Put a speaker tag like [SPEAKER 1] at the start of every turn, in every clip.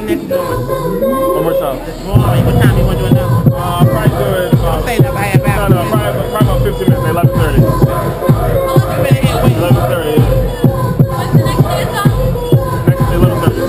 [SPEAKER 1] the next one. One
[SPEAKER 2] more time.
[SPEAKER 1] What time you want to do another?
[SPEAKER 2] Uh, probably about... I'm
[SPEAKER 1] saying about half hour.
[SPEAKER 2] No, no, probably, probably about 15 minutes, 11.30.
[SPEAKER 1] What's the next dance?
[SPEAKER 2] Next, 11.30.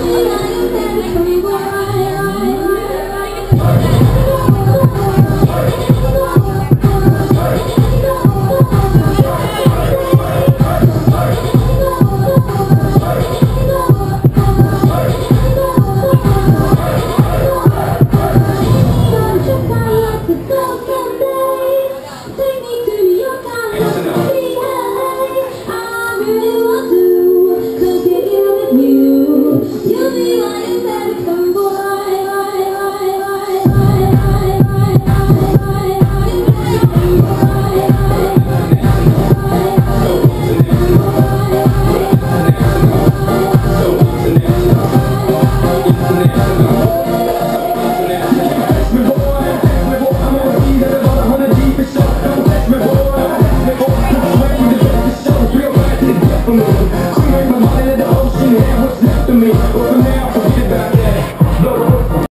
[SPEAKER 1] Tuhan
[SPEAKER 2] me. But now.